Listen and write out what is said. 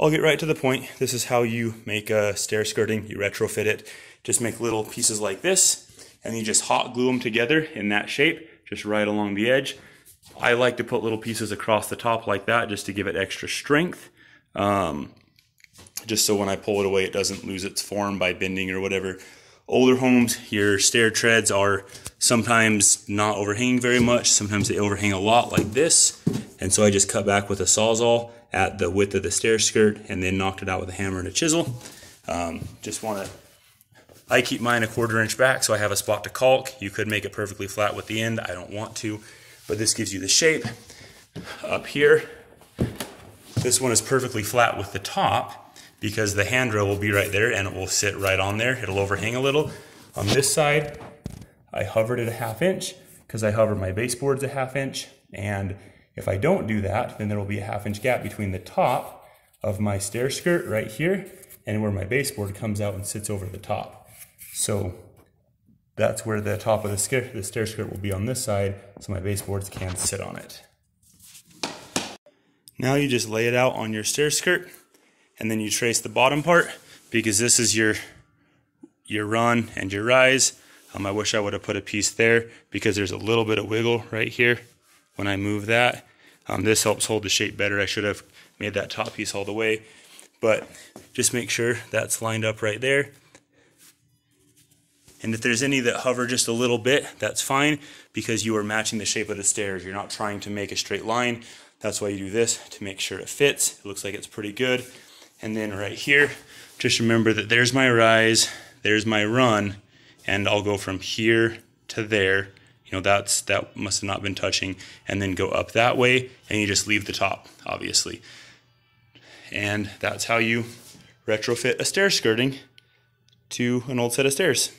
I'll get right to the point. This is how you make a stair skirting. You retrofit it. Just make little pieces like this, and you just hot glue them together in that shape, just right along the edge. I like to put little pieces across the top like that just to give it extra strength. Um, just so when I pull it away, it doesn't lose its form by bending or whatever. Older homes, your stair treads are sometimes not overhanging very much. Sometimes they overhang a lot like this. And so I just cut back with a Sawzall at the width of the stair skirt and then knocked it out with a hammer and a chisel. Um, just want to, I keep mine a quarter inch back so I have a spot to caulk. You could make it perfectly flat with the end. I don't want to, but this gives you the shape. Up here, this one is perfectly flat with the top because the handrail will be right there and it will sit right on there. It'll overhang a little. On this side, I hovered it a half inch because I hover my baseboards a half inch and if I don't do that, then there will be a half inch gap between the top of my stair skirt right here and where my baseboard comes out and sits over the top. So that's where the top of the, stair, the stair skirt will be on this side, so my baseboards can sit on it. Now you just lay it out on your stair skirt, and then you trace the bottom part, because this is your, your run and your rise. Um, I wish I would have put a piece there, because there's a little bit of wiggle right here when I move that. Um, this helps hold the shape better. I should have made that top piece all the way, but just make sure that's lined up right there. And if there's any that hover just a little bit, that's fine because you are matching the shape of the stairs. You're not trying to make a straight line. That's why you do this to make sure it fits. It looks like it's pretty good. And then right here, just remember that there's my rise, there's my run, and I'll go from here to there you know that's that must have not been touching and then go up that way and you just leave the top obviously. And that's how you retrofit a stair skirting to an old set of stairs